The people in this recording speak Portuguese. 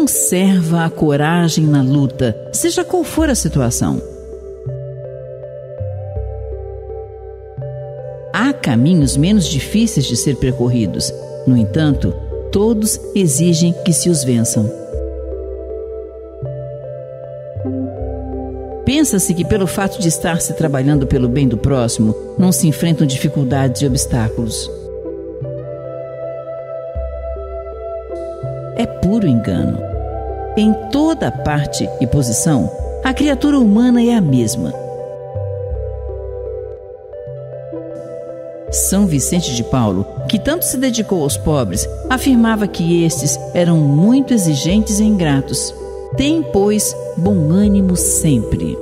conserva a coragem na luta, seja qual for a situação. Há caminhos menos difíceis de ser percorridos, no entanto, todos exigem que se os vençam. Pensa-se que, pelo fato de estar se trabalhando pelo bem do próximo, não se enfrentam dificuldades e obstáculos. É puro engano. Em toda parte e posição, a criatura humana é a mesma. São Vicente de Paulo, que tanto se dedicou aos pobres, afirmava que estes eram muito exigentes e ingratos. Tem, pois, bom ânimo sempre.